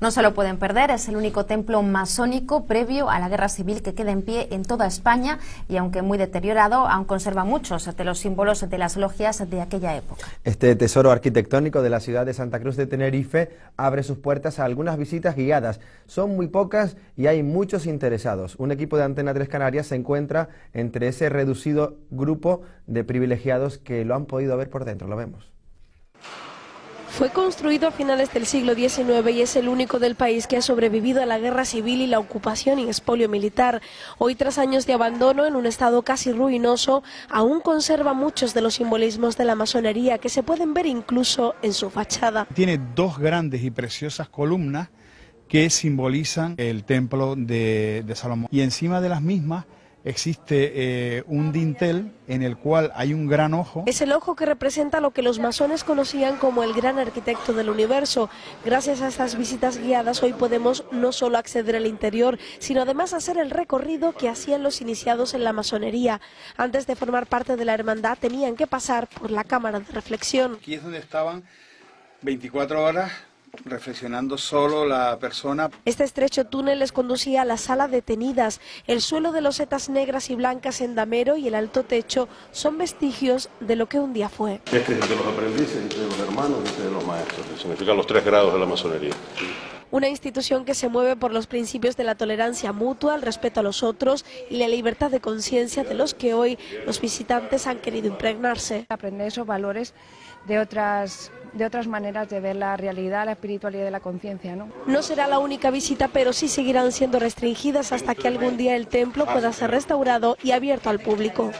No se lo pueden perder, es el único templo masónico previo a la guerra civil que queda en pie en toda España y aunque muy deteriorado, aún conserva muchos de los símbolos de las logias de aquella época. Este tesoro arquitectónico de la ciudad de Santa Cruz de Tenerife abre sus puertas a algunas visitas guiadas. Son muy pocas y hay muchos interesados. Un equipo de Antena 3 Canarias se encuentra entre ese reducido grupo de privilegiados que lo han podido ver por dentro. Lo vemos. Fue construido a finales del siglo XIX y es el único del país que ha sobrevivido a la guerra civil y la ocupación y expolio militar. Hoy, tras años de abandono, en un estado casi ruinoso, aún conserva muchos de los simbolismos de la masonería que se pueden ver incluso en su fachada. Tiene dos grandes y preciosas columnas que simbolizan el templo de, de Salomón. Y encima de las mismas existe eh, un dintel en el cual hay un gran ojo. Es el ojo que representa lo que los masones conocían como el gran arquitecto del universo. Gracias a estas visitas guiadas hoy podemos no solo acceder al interior, sino además hacer el recorrido que hacían los iniciados en la masonería. Antes de formar parte de la hermandad tenían que pasar por la cámara de reflexión. Aquí es donde estaban 24 horas reflexionando solo la persona. Este estrecho túnel les conducía a la sala detenidas. El suelo de losetas negras y blancas en damero y el alto techo son vestigios de lo que un día fue. Este es de los aprendices, este de los hermanos, este de los maestros. Significan los tres grados de la masonería. Una institución que se mueve por los principios de la tolerancia mutua, el respeto a los otros y la libertad de conciencia de los que hoy los visitantes han querido impregnarse. Aprender esos valores de otras de otras maneras de ver la realidad, la espiritualidad de la conciencia. ¿no? no será la única visita, pero sí seguirán siendo restringidas hasta que algún día el templo pueda ser restaurado y abierto al público.